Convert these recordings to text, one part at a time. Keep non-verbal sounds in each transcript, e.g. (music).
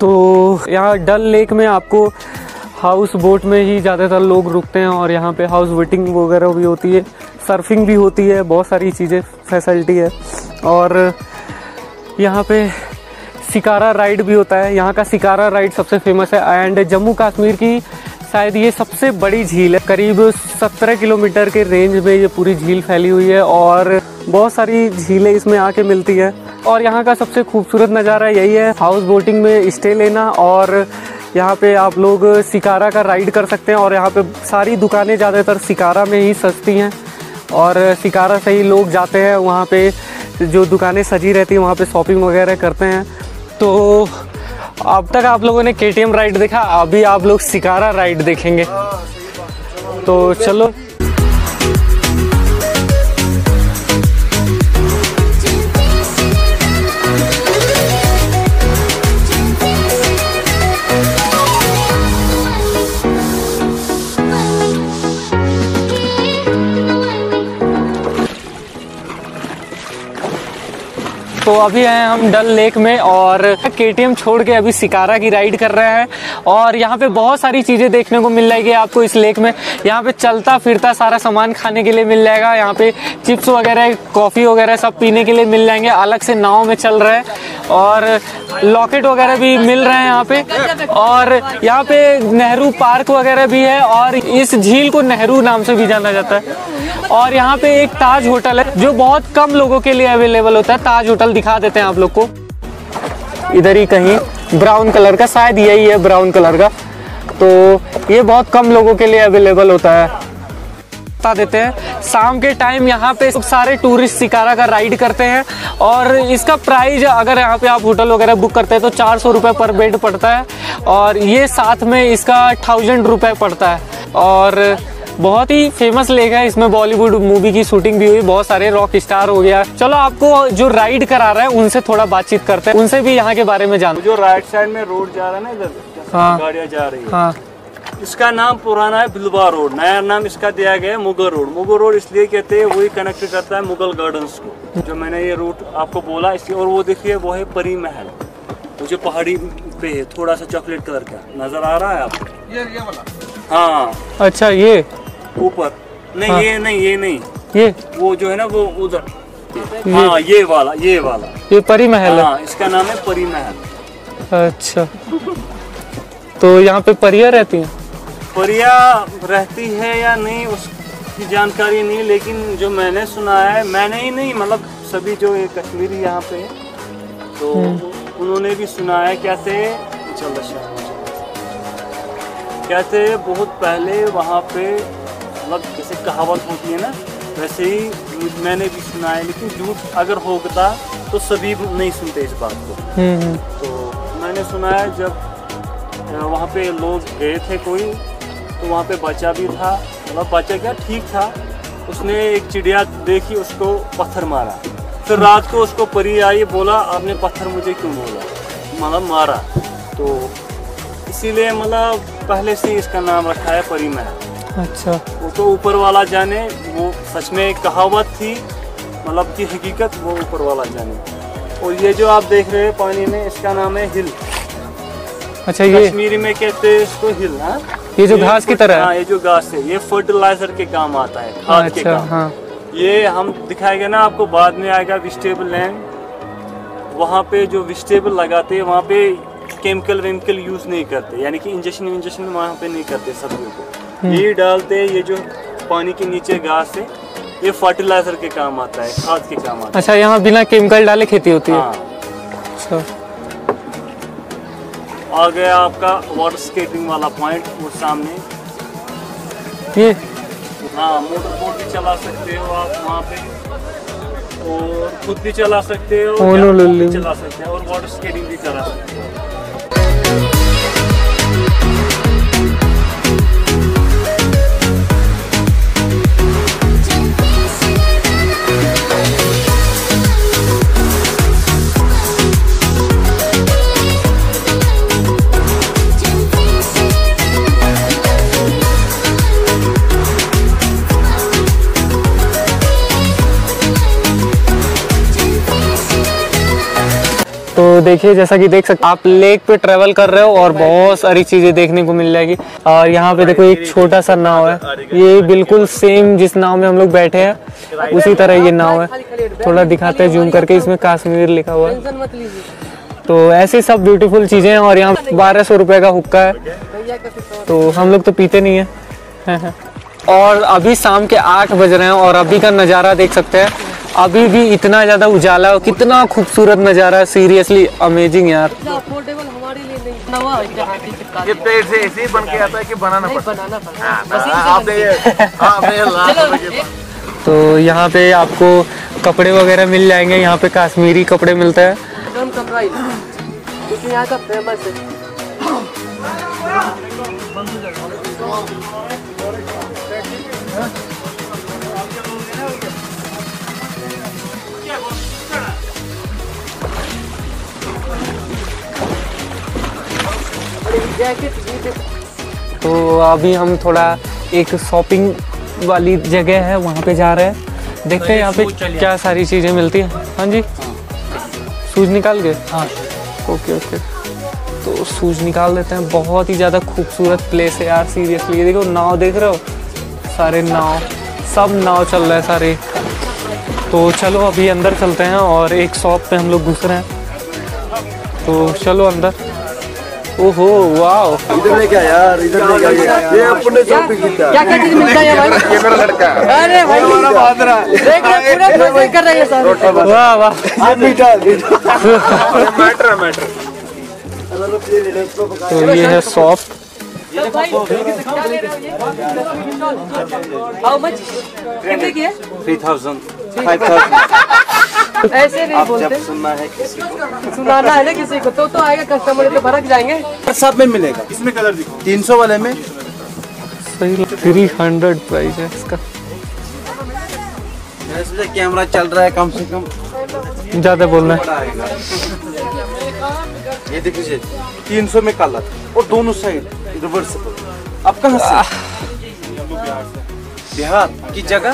तो यहाँ डल लेक में आपको हाउस बोट में ही ज़्यादातर लोग रुकते हैं और यहाँ पे हाउस बोटिंग वगैरह भी होती है, सर्फिंग भी होती है, बहुत सारी चीज़ें, फैसिलिटी है। और यहाँ पे सिकारा राइड भी होता है। यहाँ का सिकारा राइड सबसे फ़ेमस है एंड जम्मू कश्मीर की शायद ये सबसे बड़ी झील है। करीब 17 किलोमीटर के रेंज में ये पूरी झील फैली हुई है और बहुत सारी झीलें इसमें आके मिलती है। और यहाँ का सबसे खूबसूरत नज़ारा यही है हाउस बोटिंग में स्टे लेना और यहाँ पे आप लोग शिकारा का राइड कर सकते हैं और यहाँ पे सारी दुकानें ज़्यादातर शिकारा में ही सस्ती हैं और शिकारा से ही लोग जाते हैं, वहाँ पे जो दुकानें सजी रहती हैं, वहाँ पे शॉपिंग वगैरह करते हैं। तो अब तक आप लोगों ने के राइड देखा, अभी आप लोग शिकारा राइड देखेंगे। तो चलो। अभी हैं हम डल लेक में और के छोड़ के अभी सिकारा की राइड कर रहे हैं और यहाँ पे बहुत सारी चीज़ें देखने को मिल जाएगी आपको इस लेक में। यहाँ पे चलता फिरता सारा सामान खाने के लिए मिल जाएगा। यहाँ पे चिप्स वगैरह, कॉफ़ी वगैरह सब पीने के लिए मिल जाएँगे। अलग से नाव में चल रहे हैं और लॉकेट वगैरह भी मिल रहे हैं यहाँ पे। और यहाँ पे नेहरू पार्क वगैरह भी है और इस झील को नेहरू नाम से भी जाना जाता है। और यहाँ पे एक ताज होटल है जो बहुत कम लोगों के लिए अवेलेबल होता है। ताज होटल दिखा देते हैं आप लोग को। इधर ही कहीं ब्राउन कलर का, शायद यही है ब्राउन कलर का। तो ये बहुत कम लोगों के लिए अवेलेबल होता है। बता देते हैं, शाम के टाइम यहाँ पे सारे टूरिस्ट शिकारा का राइड करते हैं और इसका प्राइस अगर यहाँ पे आप होटल वगैरह बुक करते हैं तो चार सौ रुपये पर बेड पड़ता है और ये साथ में इसका थाउज़ेंड रुपये पड़ता है। और बहुत ही फ़ेमस लेक है। इसमें बॉलीवुड मूवी की शूटिंग भी हुई बहुत सारे रॉक स्टार हो गया। चलो आपको जो राइड करा रहा है उनसे थोड़ा बातचीत करते हैं। उनसे भी यहाँ के बारे में जानो जो राइट साइड में रोड जा रहा है ना इधर हाँ। गाड़ियाँ जा रही है। हाँ। इसका नाम पुराना है बिलवा रोड। नया नाम इसका दिया गया है मुगल रोड। मुगल रोड इसलिए कहते हैं वही कनेक्ट करता है मुगल गार्डन्स को। जो मैंने ये रूट आपको बोला इसलिए और वो देखिए वो है परी महल। वो जो पहाड़ी पे है थोड़ा सा चॉकलेट कलर का। नज़र आ रहा है आपको ये ये वाला। हाँ। अच्छा ये। ऊपर। नहीं हाँ। ये नहीं ये नहीं। ये? वो जो है ना वो उधर। हाँ ये वाला ये वाला। ये परी महल है। हाँ इसका नाम है परी महल। अच्छा। तो यहाँ पे परिया रहती हैं? परिया रहती है या नहीं उसकी जानकारी नहीं लेकिन जो मैंने सुना है मैंने ही नहीं मतलब सभी जो ये कश्मीरी यहाँ पे तो उन्होंने भी सुना है कैसे चल कहते बहुत पहले वहाँ पे मतलब जैसे कहावत होती है ना वैसे ही मैंने भी सुना है लेकिन झूठ अगर होता तो सभी नहीं सुनते इस बात को। हम्म हम्म, तो मैंने सुना है जब वहाँ पे लोग गए थे कोई तो वहाँ पे बच्चा भी था मतलब बच्चा क्या ठीक था उसने एक चिड़िया देखी उसको पत्थर मारा। फिर रात को उसको परी आई बोला आपने पत्थर मुझे क्यों बोला? मतलब मारा। तो इसीलिए मतलब पहले से इसका नाम रखा है परी महल अच्छा। वो तो ऊपर वाला जाने वो सच में कहावत थी मतलब की हकीकत वो ऊपर वाला जाने। और ये जो आप देख रहे हैं पानी में इसका नाम है हिल। अच्छा ये कश्मीरी में कहते हैं इसको हिल हाँ? ये जो घास की तरह है? ये जो घास है ये फर्टिलाइज़र के काम आता है खाद के अच्छा काम। हाँ। ये हम दिखाएँगे ना आपको बाद में आएगा वेजिटेबल लैंड वहाँ पे जो वेजिटेबल लगाते हैं वहाँ पे केमिकल वेमिकल यूज़ नहीं करते यानी कि इंजेक्शन इंजेक्शन वहाँ पे नहीं करते सब्जियों हम्म। को ये डालते हैं ये जो पानी के नीचे घास है ये फर्टिलाइज़र के काम आता है खाद के काम आता अच्छा यहाँ बिना केमिकल डाले खेती होती है? है। हाँ अच्छा। आ गया आपका वाटर स्केटिंग वाला पॉइंट वो सामने। ये? हाँ मोटर बोट भी चला सकते हो आप वहाँ पे। और खुद भी चला सकते हो। चला सकते हो और वाटर स्केटिंग भी चला सकते हो। देखिए जैसा कि देख सकते आप लेक पे ट्रेवल कर रहे हो और बहुत सारी चीज़ें देखने को मिल जाएगी। और यहाँ पे देखो एक छोटा सा नाव है। ये बिल्कुल सेम जिस नाव में हम लोग बैठे हैं उसी तरह ये नाव है। थोड़ा दिखाते हैं जूम करके इसमें काश्मीर लिखा हुआ है। तो ऐसी सब ब्यूटीफुल चीज़ें हैं और यहाँ बारह सौ रुपए का हुक्का है। तो हम लोग तो पीते नहीं है। (laughs) और अभी शाम के आठ बज रहे हैं और अभी का नज़ारा देख सकते हैं। अभी भी इतना ज़्यादा उजाला और कितना खूबसूरत नज़ारा है सीरियसली अमेजिंग यार ये पेड़ से ऐसे ही बन के आता है कि बनाना पड़ता है? है। हाँ, (laughs) तो यहाँ पे आपको कपड़े वगैरह मिल जाएँगे यहाँ पे कश्मीरी कपड़े मिलते हैं। ही यहाँ का फ़ेमस है। तो अभी हम थोड़ा एक शॉपिंग वाली जगह है वहाँ पे जा रहे हैं। देखते हैं यहाँ पे क्या सारी चीज़ें मिलती हैं। हाँ जी? सूज निकाल गए हाँ। Okay okay. तो सूज निकाल देते हैं। बहुत ही ज़्यादा खूबसूरत प्लेस है यार सीरियसली देखो नाव देख रहे हो? सारे नाव सब नाव चल रहे हैं सारे। तो चलो अभी अंदर चलते हैं और एक शॉप पे हम लोग घुस रहे हैं। तो चलो अंदर। ओहो वाह इधर लेके आ यार इधर लेके आ ये अपने शॉपिंग की क्या क्या चीज़ मिलता है भाई? ये मेरा लड़का अरे भाई हमारा बहादुर है देख रहे पूरा कर रहे हैं सर। वाह वाह। ये मीठा मैटर मैटर तो ये है शॉप हाउ मच कितने की है? थ्री थाउज़ेंड फाइव थाउज़ेंड ऐसे नहीं बोलते। सुनना है किसी को। सुनाना है ना किसी को तो तो आएगा कस्टमर तो भड़क जाएँगे। सब में मिलेगा। इसमें कलर दिखो तीन सौ वाले में। सही थ्री हंड्रेड प्राइस है इसका। कैमरा चल रहा है कम से कम। ज़्यादा बोलना है। ये देख लीजिए तीन सौ में कलर और दोनों साइड रिवर्सिबल आप कहाँ से? बिहार की जगह?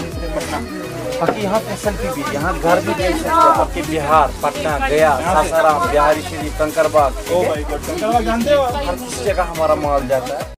बाकी यहाँ फैसिलिटी भी यहाँ घर भी देख सकते हैं आपके बिहार पटना गया सासाराम बिहारी शरीफ कंकरबाग हर किसी जगह हमारा माल जाता है।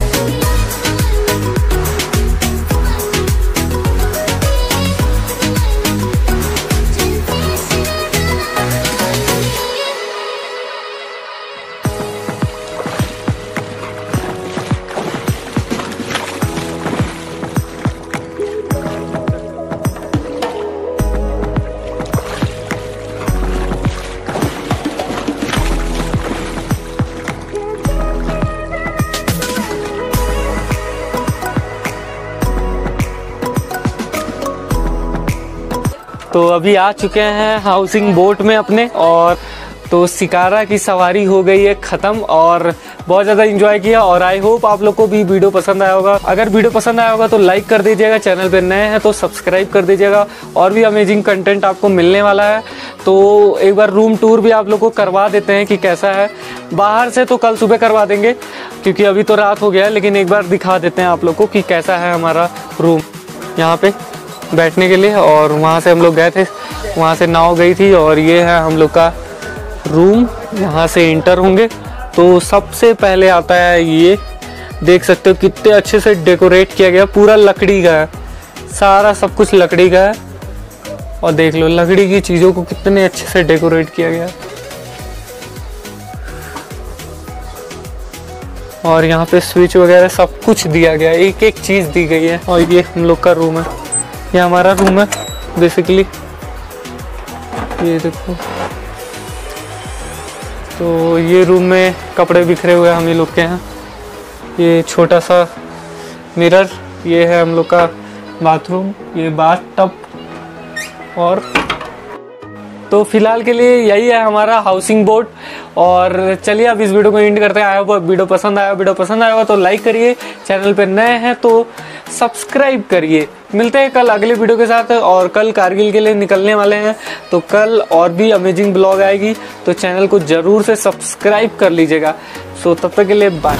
तो अभी आ चुके हैं हाउसिंग बोट में अपने और तो सिकारा की सवारी हो गई है ख़त्म और बहुत ज़्यादा इंजॉय किया और आई होप आप लोग को भी वीडियो पसंद आया होगा। अगर वीडियो पसंद आया होगा तो लाइक कर दीजिएगा चैनल पे नए हैं तो सब्सक्राइब कर दीजिएगा और भी अमेजिंग कंटेंट आपको मिलने वाला है। तो एक बार रूम टूर भी आप लोग को करवा देते हैं कि कैसा है। बाहर से तो कल सुबह करवा देंगे, क्योंकि अभी तो रात हो गया है, लेकिन एक बार दिखा देते हैं आप लोग को कि कैसा है हमारा रूम यहाँ पे बैठने के लिए और वहाँ से हम लोग गए थे। वहाँ से नाव गई थी और ये है हम लोग का रूम यहाँ से इंटर होंगे। तो सबसे पहले आता है ये। देख सकते हो कितने अच्छे से डेकोरेट किया गया, पूरा लकड़ी का है। सारा सब कुछ लकड़ी का है। और देख लो, लकड़ी की चीज़ों को कितने अच्छे से डेकोरेट किया गया। और यहाँ पे स्विच वगैरह सब कुछ दिया गया एक एक चीज़ दी गई है। और ये हम लोग का रूम है। ये हमारा रूम है बेसिकली ये देखो। तो ये रूम में कपड़े बिखरे हुए हम ही लोग के हैं ये छोटा सा मिरर ये है हम लोग का बाथरूम ये बाथ टब और तो फ़िलहाल के लिए यही है हमारा हाउसिंग बोर्ड और चलिए अब इस वीडियो को एंड करते हैं। आया हुआ वीडियो पसंद आया वीडियो पसंद आया होगा तो लाइक करिए। चैनल पे नए हैं तो सब्सक्राइब करिए। मिलते हैं कल अगले वीडियो के साथ और कल कारगिल के लिए निकलने वाले हैं। तो कल और भी अमेजिंग ब्लॉग आएगी। तो चैनल को ज़रूर से सब्सक्राइब कर लीजिएगा। सो तब तक के लिए बाय